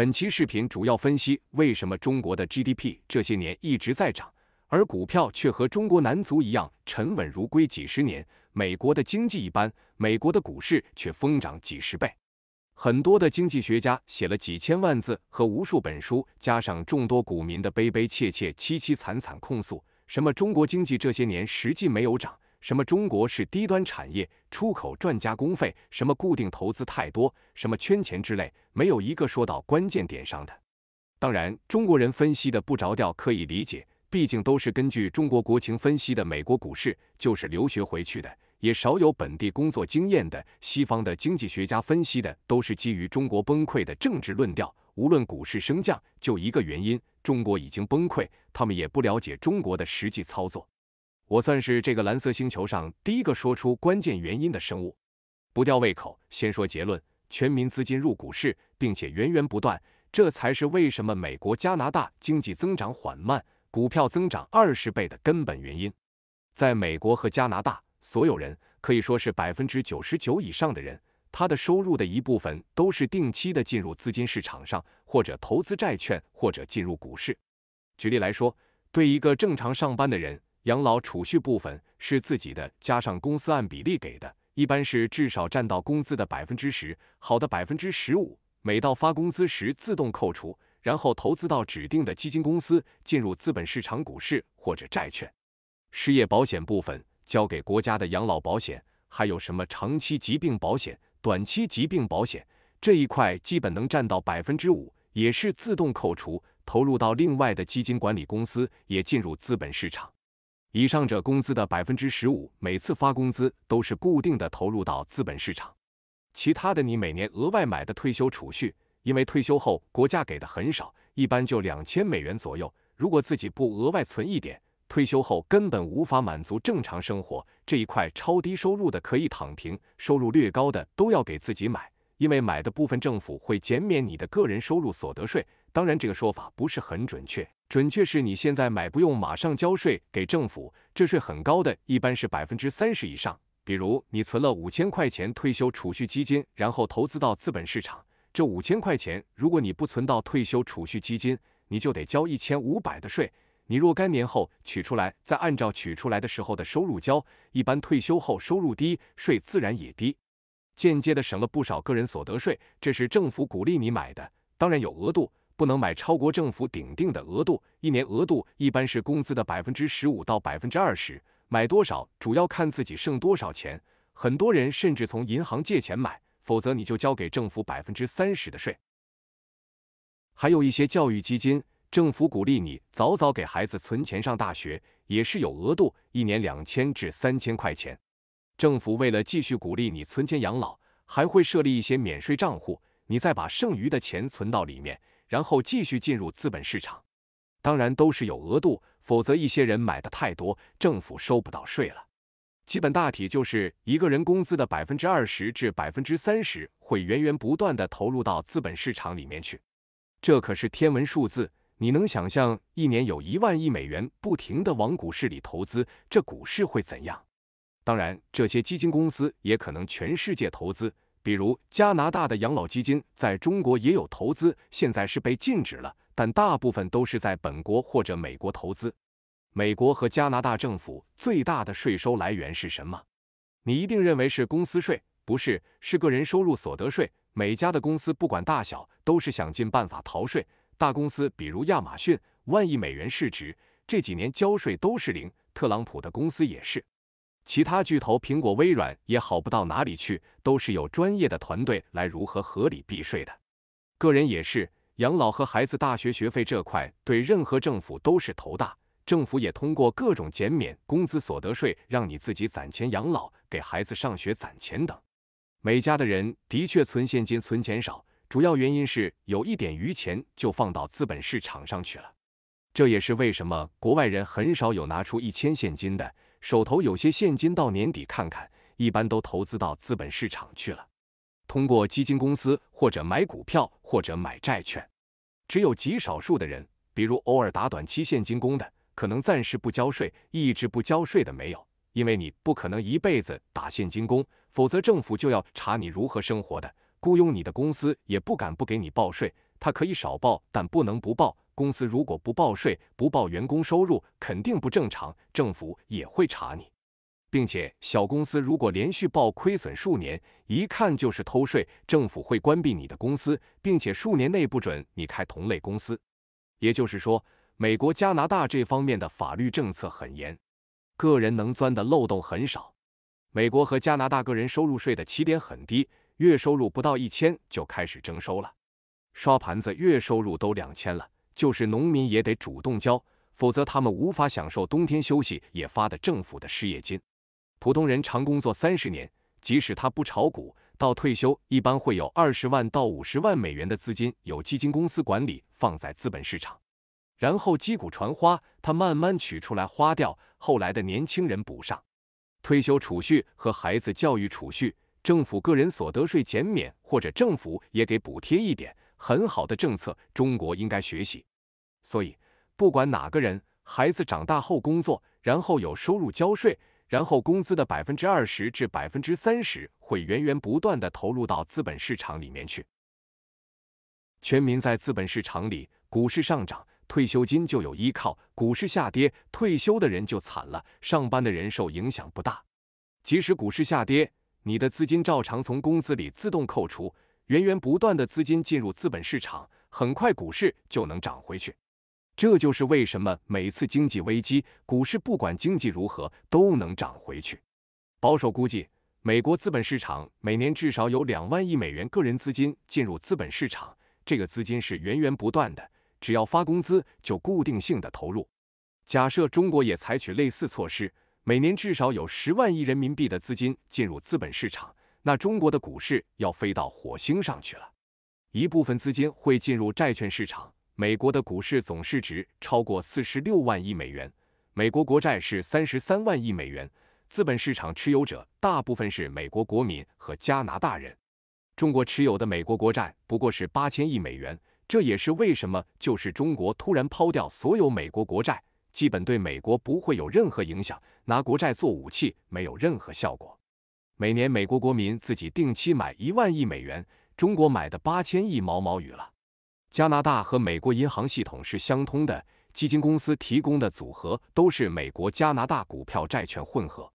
本期视频主要分析为什么中国的 GDP 这些年一直在涨，而股票却和中国男足一样沉稳如龟几十年。美国的经济一般，美国的股市却疯涨几十倍。很多的经济学家写了几千万字和无数本书，加上众多股民的悲悲切切、凄凄惨惨控诉，什么中国经济这些年实际没有涨。什么中国是低端产业，出口赚加工费，什么固定投资太多，什么圈钱之类，没有一个说到关键点上的。当然，中国人分析的不着调可以理解，毕竟都是根据中国国情分析的。美国股市就是留学回去的，也少有本地工作经验的。西方的经济学家分析的都是基于中国崩溃的政治论调。无论股市升降，就一个原因：中国已经崩溃。他们也不了解中国的实际操作。我算是这个蓝色星球上第一个说出关键原因的生物。不吊胃口，先说结论：全民资金入股市，并且源源不断，这才是为什么美国、加拿大经济增长缓慢，股票增长二十倍的根本原因。在美国和加拿大，所有人可以说是百分之九十九以上的人，他的收入的一部分都是定期的进入资金市场上，或者投资债券，或者进入股市。举例来说，对一个正常上班的人。养老储蓄部分是自己的，加上公司按比例给的，一般是至少占到工资的百分之十，好的百分之十五，每到发工资时自动扣除，然后投资到指定的基金公司，进入资本市场、股市或者债券。失业保险部分交给国家的养老保险，还有什么长期疾病保险、短期疾病保险这一块，基本能占到百分之五，也是自动扣除，投入到另外的基金管理公司，也进入资本市场。以上者工资的百分之十五，每次发工资都是固定的投入到资本市场。其他的你每年额外买的退休储蓄，因为退休后国家给的很少，一般就两千美元左右。如果自己不额外存一点，退休后根本无法满足正常生活。这一块超低收入的可以躺平，收入略高的都要给自己买，因为买的部分政府会减免你的个人收入所得税。当然，这个说法不是很准确。准确是你现在买不用马上交税给政府，这税很高的，一般是百分之三十以上。比如你存了五千块钱退休储蓄基金，然后投资到资本市场，这五千块钱如果你不存到退休储蓄基金，你就得交一千五百的税。你若干年后取出来，再按照取出来的时候的收入交，一般退休后收入低，税自然也低，间接的省了不少个人所得税。这是政府鼓励你买的，当然有额度。不能买超过政府顶定的额度，一年额度一般是工资的百分之十五到百分之二十。买多少主要看自己剩多少钱，很多人甚至从银行借钱买，否则你就交给政府百分之三十的税。还有一些教育基金，政府鼓励你早早给孩子存钱上大学，也是有额度，一年两千至三千块钱。政府为了继续鼓励你存钱养老，还会设立一些免税账户，你再把剩余的钱存到里面。然后继续进入资本市场，当然都是有额度，否则一些人买的太多，政府收不到税了。基本大体就是一个人工资的百分之二十至百分之三十会源源不断的投入到资本市场里面去，这可是天文数字。你能想象一年有一万亿美元不停的往股市里投资，这股市会怎样？当然，这些基金公司也可能全世界投资。比如加拿大的养老基金在中国也有投资，现在是被禁止了，但大部分都是在本国或者美国投资。美国和加拿大政府最大的税收来源是什么？你一定认为是公司税，不是，是个人收入所得税。每家的公司不管大小，都是想尽办法逃税。大公司比如亚马逊，万亿美元市值，这几年交税都是零。特朗普的公司也是。其他巨头苹果、微软也好不到哪里去，都是有专业的团队来如何合理避税的。个人也是，养老和孩子大学学费这块，对任何政府都是头大。政府也通过各种减免工资所得税，让你自己攒钱养老，给孩子上学攒钱等。每家的人的确存现金存钱少，主要原因是有一点余钱就放到资本市场上去了。这也是为什么国外人很少有拿出一千现金的。手头有些现金，到年底看看，一般都投资到资本市场去了，通过基金公司或者买股票或者买债券。只有极少数的人，比如偶尔打短期现金工的，可能暂时不交税，一直不交税的没有，因为你不可能一辈子打现金工，否则政府就要查你如何生活的，雇佣你的公司也不敢不给你报税，他可以少报，但不能不报。公司如果不报税、不报员工收入，肯定不正常，政府也会查你。并且，小公司如果连续报亏损数年，一看就是偷税，政府会关闭你的公司，并且数年内不准你开同类公司。也就是说，美国、加拿大这方面的法律政策很严，个人能钻的漏洞很少。美国和加拿大个人收入税的起点很低，月收入不到一千就开始征收了。刷盘子月收入都两千了，就是农民也得主动交，否则他们无法享受冬天休息也发的政府的失业金。普通人常工作三十年，即使他不炒股，到退休一般会有二十万到五十万美元的资金，由基金公司管理，放在资本市场，然后击鼓传花，他慢慢取出来花掉，后来的年轻人补上。退休储蓄和孩子教育储蓄，政府个人所得税减免，或者政府也给补贴一点，很好的政策，中国应该学习。所以，不管哪个人，孩子长大后工作，然后有收入交税。然后，工资的百分之二十至百分之三十会源源不断的投入到资本市场里面去。全民在资本市场里，股市上涨，退休金就有依靠；股市下跌，退休的人就惨了，上班的人受影响不大。即使股市下跌，你的资金照常从工资里自动扣除，源源不断的资金进入资本市场，很快股市就能涨回去。这就是为什么每次经济危机，股市不管经济如何都能涨回去。保守估计，美国资本市场每年至少有两万亿美元个人资金进入资本市场，这个资金是源源不断的，只要发工资就固定性的投入。假设中国也采取类似措施，每年至少有十万亿人民币的资金进入资本市场，那中国的股市要飞到火星上去了。一部分资金会进入债券市场。美国的股市总市值超过四十六万亿美元，美国国债是三十三万亿美元，资本市场持有者大部分是美国国民和加拿大人。中国持有的美国国债不过是八千亿美元，这也是为什么就是中国突然抛掉所有美国国债，基本对美国不会有任何影响，拿国债做武器没有任何效果。每年美国国民自己定期买一万亿美元，中国买的八千亿毛毛雨了。加拿大和美国银行系统是相通的，基金公司提供的组合都是美国、加拿大股票、债券混合，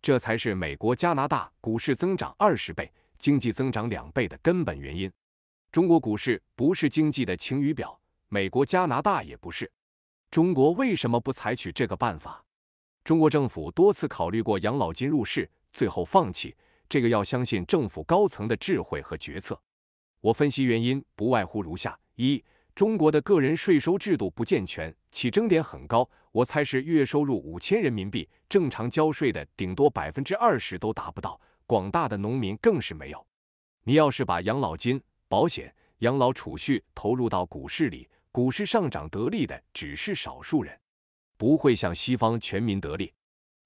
这才是美国、加拿大股市增长二十倍、经济增长两倍的根本原因。中国股市不是经济的晴雨表，美国、加拿大也不是。中国为什么不采取这个办法？中国政府多次考虑过养老金入市，最后放弃。这个要相信政府高层的智慧和决策。我分析原因不外乎如下。一、中国的个人税收制度不健全，起征点很高，我猜是月收入五千人民币，正常交税的顶多百分之二十都达不到，广大的农民更是没有。你要是把养老金、保险、养老储蓄投入到股市里，股市上涨得利的只是少数人，不会像西方全民得利。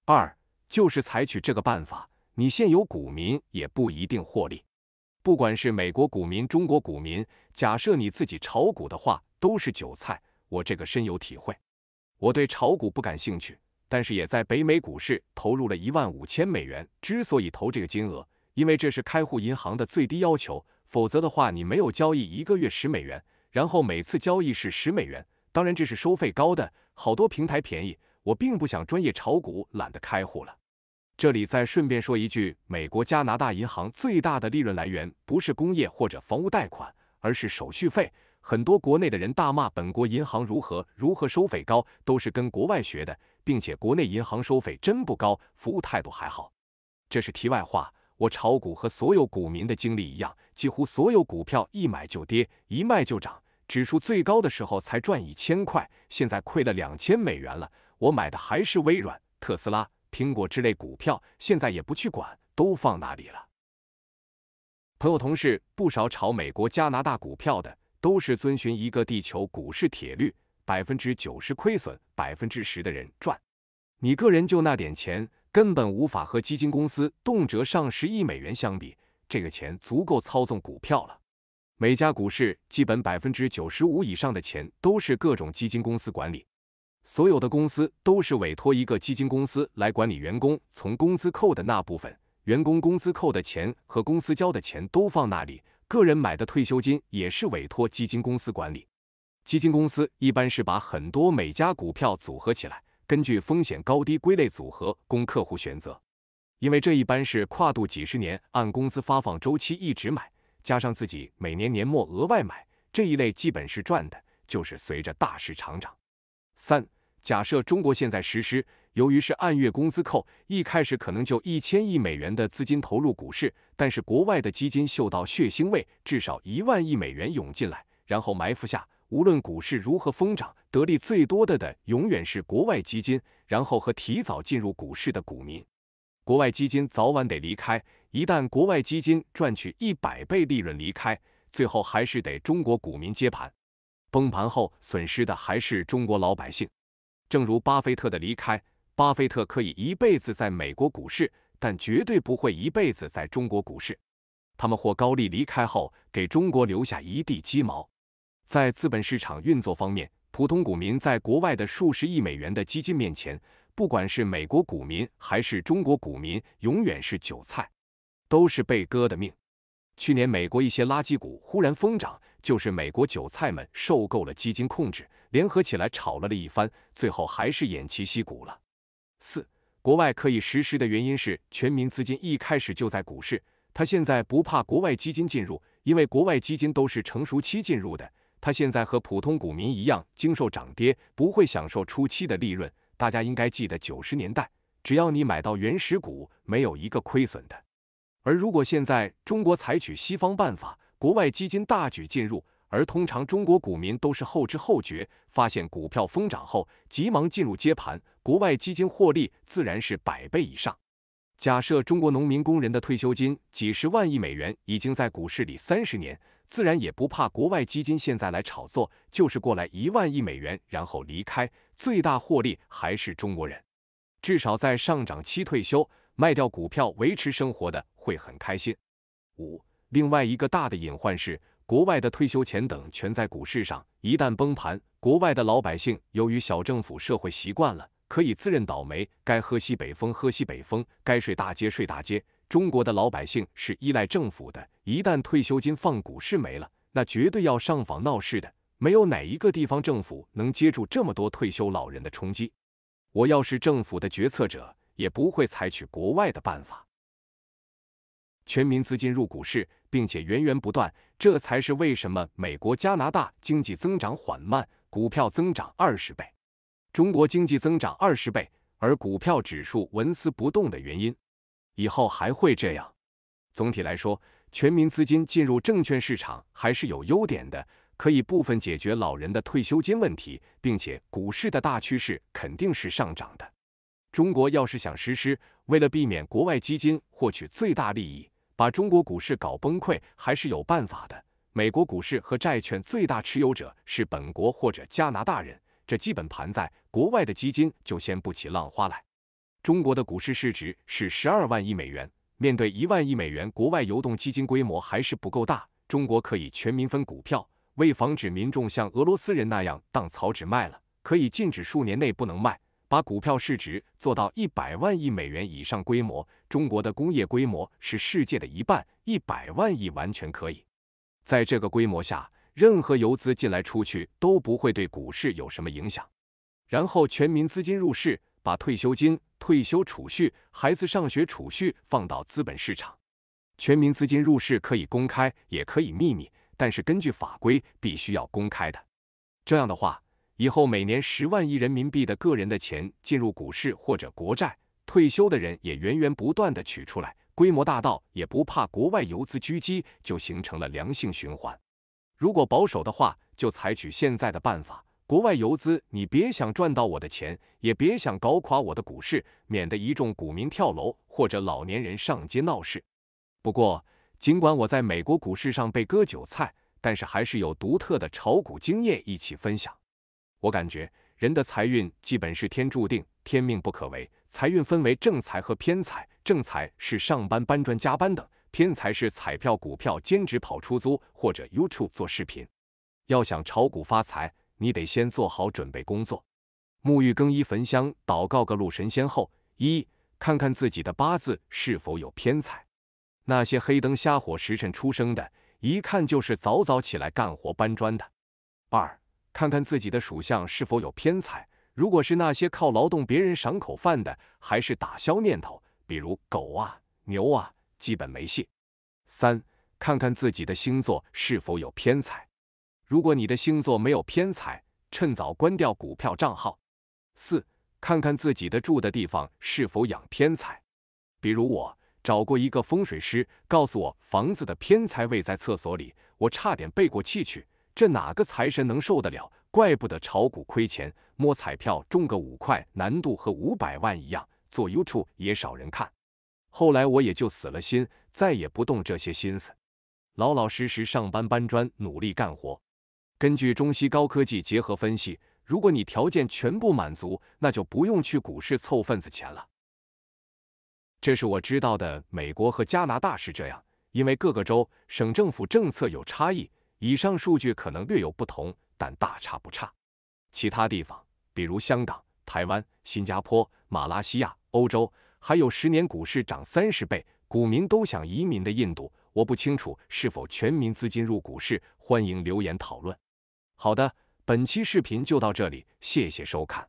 二、就是采取这个办法，你现有股民也不一定获利。不管是美国股民、中国股民，假设你自己炒股的话，都是韭菜。我这个深有体会。我对炒股不感兴趣，但是也在北美股市投入了一万五千美元。之所以投这个金额，因为这是开户银行的最低要求，否则的话，你没有交易一个月十美元，然后每次交易是十美元。当然这是收费高的，好多平台便宜。我并不想专业炒股，懒得开户了。这里再顺便说一句，美国、加拿大银行最大的利润来源不是工业或者房屋贷款，而是手续费。很多国内的人大骂本国银行如何如何收费高，都是跟国外学的，并且国内银行收费真不高，服务态度还好。这是题外话。我炒股和所有股民的经历一样，几乎所有股票一买就跌，一卖就涨。指数最高的时候才赚一千块，现在亏了两千美元了。我买的还是微软、特斯拉。苹果之类股票现在也不去管，都放哪里了？朋友同事不少炒美国、加拿大股票的，都是遵循一个地球股市铁律：百分之九十亏损，百分之十的人赚。你个人就那点钱，根本无法和基金公司动辄上十亿美元相比。这个钱足够操纵股票了。每家股市基本百分之九十五以上的钱都是各种基金公司管理。所有的公司都是委托一个基金公司来管理员工从工资扣的那部分，员工工资扣的钱和公司交的钱都放那里，个人买的退休金也是委托基金公司管理。基金公司一般是把很多每家股票组合起来，根据风险高低归类组合供客户选择。因为这一般是跨度几十年，按公司发放周期一直买，加上自己每年年末额外买，这一类基本是赚的，就是随着大市场涨。三，假设中国现在实施，由于是按月工资扣，一开始可能就一千亿美元的资金投入股市，但是国外的基金嗅到血腥味，至少一万亿美元涌进来，然后埋伏下。无论股市如何疯涨，得利最多的的永远是国外基金，然后和提早进入股市的股民。国外基金早晚得离开，一旦国外基金赚取一百倍利润离开，最后还是得中国股民接盘。崩盘后损失的还是中国老百姓。正如巴菲特的离开，巴菲特可以一辈子在美国股市，但绝对不会一辈子在中国股市。他们或高利离开后，给中国留下一地鸡毛。在资本市场运作方面，普通股民在国外的数十亿美元的基金面前，不管是美国股民还是中国股民，永远是韭菜，都是被割的命。去年美国一些垃圾股忽然疯涨，就是美国韭菜们受够了基金控制，联合起来炒了了一番，最后还是偃旗息鼓了。四，国外可以实施的原因是全民资金一开始就在股市，他现在不怕国外基金进入，因为国外基金都是成熟期进入的。他现在和普通股民一样，经受涨跌，不会享受初期的利润。大家应该记得，九十年代，只要你买到原始股，没有一个亏损的。而如果现在中国采取西方办法，国外基金大举进入，而通常中国股民都是后知后觉，发现股票疯涨后，急忙进入接盘，国外基金获利自然是百倍以上。假设中国农民工人的退休金几十万亿美元已经在股市里三十年。自然也不怕国外基金现在来炒作，就是过来一万亿美元，然后离开，最大获利还是中国人。至少在上涨期退休，卖掉股票维持生活的会很开心。五，另外一个大的隐患是，国外的退休钱等全在股市上，一旦崩盘，国外的老百姓由于小政府社会习惯了，可以自认倒霉，该喝西北风喝西北风，该睡大街睡大街。中国的老百姓是依赖政府的，一旦退休金放股市没了，那绝对要上访闹事的。没有哪一个地方政府能接住这么多退休老人的冲击。我要是政府的决策者，也不会采取国外的办法。全民资金入股市，并且源源不断，这才是为什么美国、加拿大经济增长缓慢，股票增长二十倍，中国经济增长二十倍，而股票指数纹丝不动的原因。以后还会这样。总体来说，全民资金进入证券市场还是有优点的，可以部分解决老人的退休金问题，并且股市的大趋势肯定是上涨的。中国要是想实施，为了避免国外基金获取最大利益，把中国股市搞崩溃，还是有办法的。美国股市和债券最大持有者是本国或者加拿大人，这基本盘在，国外的基金就掀不起浪花来。中国的股市市值是十二万亿美元，面对一万亿美元国外游动基金规模还是不够大。中国可以全民分股票，为防止民众像俄罗斯人那样当草纸卖了，可以禁止数年内不能卖，把股票市值做到一百万亿美元以上规模。中国的工业规模是世界的一半，一百万亿完全可以。在这个规模下，任何游资进来出去都不会对股市有什么影响。然后全民资金入市。把退休金、退休储蓄、孩子上学储蓄放到资本市场，全民资金入市可以公开，也可以秘密，但是根据法规必须要公开的。这样的话，以后每年十万亿人民币的个人的钱进入股市或者国债，退休的人也源源不断的取出来，规模大到也不怕国外游资狙击，就形成了良性循环。如果保守的话，就采取现在的办法。国外游资，你别想赚到我的钱，也别想搞垮我的股市，免得一众股民跳楼或者老年人上街闹事。不过，尽管我在美国股市上被割韭菜，但是还是有独特的炒股经验一起分享。我感觉人的财运基本是天注定，天命不可违。财运分为正财和偏财，正财是上班搬砖加班等，偏财是彩票、股票、兼职跑出租或者 YouTube 做视频。要想炒股发财。你得先做好准备工作，沐浴更衣焚香祷告各路神仙后，一看看自己的八字是否有偏财。那些黑灯瞎火时辰出生的，一看就是早早起来干活搬砖的。二，看看自己的属相是否有偏财，如果是那些靠劳动别人赏口饭的，还是打消念头，比如狗啊、牛啊，基本没戏。三，看看自己的星座是否有偏财，如果你的星座没有偏财，趁早关掉股票账号。四，看看自己的住的地方是否养偏财，比如我。找过一个风水师，告诉我房子的偏财位在厕所里，我差点背过气去。这哪个财神能受得了？怪不得炒股亏钱，摸彩票中个五块，难度和五百万一样。做 YouTube 也少人看。后来我也就死了心，再也不动这些心思，老老实实上班搬砖，努力干活。根据中西高科技结合分析，如果你条件全部满足，那就不用去股市凑份子钱了。这是我知道的，美国和加拿大是这样，因为各个州、省政府政策有差异。以上数据可能略有不同，但大差不差。其他地方，比如香港、台湾、新加坡、马来西亚、欧洲，还有十年股市涨三十倍、股民都想移民的印度，我不清楚是否全民资金入股市。欢迎留言讨论。好的，本期视频就到这里，谢谢收看。